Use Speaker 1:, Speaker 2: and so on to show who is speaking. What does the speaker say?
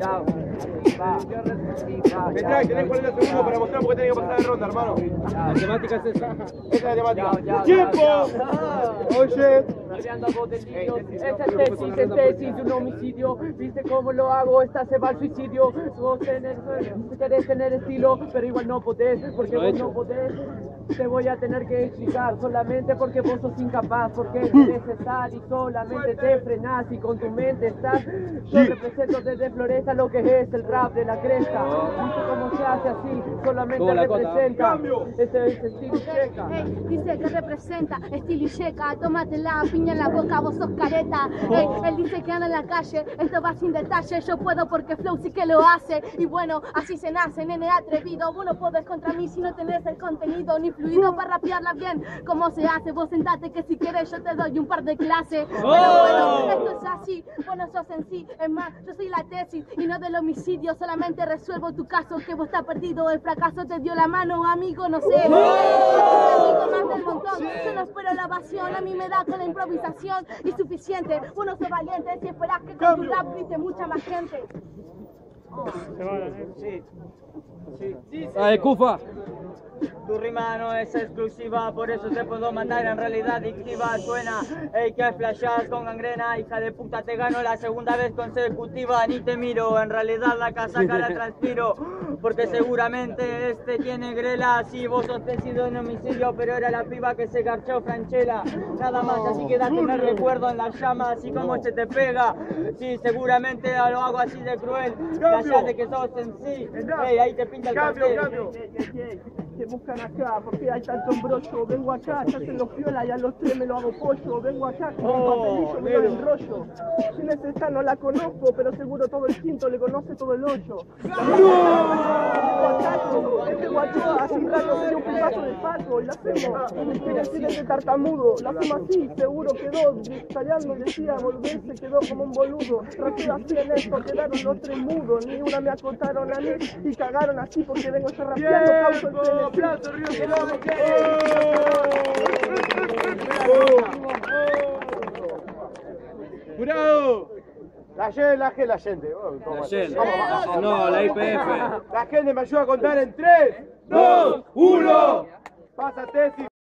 Speaker 1: Chao.
Speaker 2: Vendrá, tenés 40 segundos para mostrar por qué tenés que pasar de ronda, hermano.
Speaker 3: La temática es esa.
Speaker 2: Esa es la temática. ¡Tiempo! Oye.
Speaker 1: Bardeando botellillos, esa es tesis, es tesis de un homicidio. ¿Viste cómo lo hago? Esta se va al suicidio. Vos tenés, querés tener estilo, pero igual no podés, porque vos no podés. Te voy a tener que explicar solamente porque vos sos incapaz, porque querés estar y solamente te frenás y con tu mente estás. Yo represento desde Floresta lo que es el rap de la cresta. ¿Viste cómo se hace así? Solamente representa. Ese es estilo checa.
Speaker 4: Ey, dice que representa estilo y checa, tómate la piña en la boca, vos sos careta. Ey, él dice que anda en la calle, esto va sin detalle, yo puedo porque Flow sí que lo hace. Y bueno, así se nace, nene atrevido, vos no podés contra mí si no tenés el contenido ni fluido para rapearla bien. ¿Cómo se hace? Vos sentate que si quieres yo te doy un par de clases. Pero bueno, esto es así, vos no sos en sí. Es más, yo soy la tesis y no del homicidio, solamente resuelvo tu caso que vos estás perdido. El fracaso te dio la mano, amigo, no sé. Del montón, yo no espero la evasión, a mí me da con la improvisación y suficiente. Vos no sos valiente si esperás que con tu rap grite mucha más gente.
Speaker 3: Dale, Cufa.
Speaker 5: Tu rima no es exclusiva, por eso te puedo matar, en realidad adictiva suena. Ey, que flashás con gangrena, hija de puta, te gano la segunda vez consecutiva, ni te miro, en realidad la casaca la transpiro, porque seguramente este tiene grela, si vos sos sido en homicidio, pero era la piba que se garchó Franchela, nada más, así que date el recuerdo en la llama, así como se te pega, sí, seguramente lo hago así de cruel, de que sos en sí, ey, ahí te pinta el
Speaker 2: Cambio,
Speaker 5: cartel.
Speaker 2: cambio.
Speaker 6: Que buscan acá, porque hay tanto embrollo. Vengo acá, ya se los piola y a los tres me lo hago pollo. Vengo acá con un papelillo, me lo enrollo. Sin es esta no la conozco, pero seguro todo el quinto le conoce todo el ocho. Este rato sería un pedazo de Paco. Lo hacemos, quiere decir este tartamudo. Lo hacemos así, seguro quedó. Tallando decía, volver se quedó como un boludo. Rapeo así en esto, quedaron los tres mudos. Ni una me acotaron a mí y cagaron así porque vengo yo rapeando. Causo el.
Speaker 2: ¡Aplauso, Río La gente, la gente, la gente. Oh, toma.
Speaker 3: La
Speaker 2: vamos.
Speaker 3: No, la IPF.
Speaker 2: La gente me ayuda a contar en 3, 2, 1. Pasa tesis.